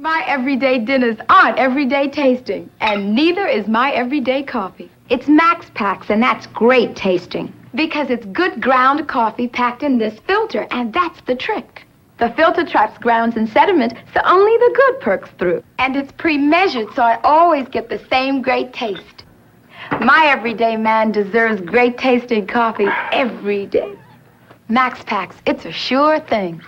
My everyday dinners aren't everyday tasting, and neither is my everyday coffee. It's Max-Pax, and that's great tasting. Because it's good ground coffee packed in this filter, and that's the trick. The filter traps grounds and sediment, so only the good perks through. And it's pre-measured, so I always get the same great taste. My everyday man deserves great tasting coffee every day. Max-Pax, it's a sure thing.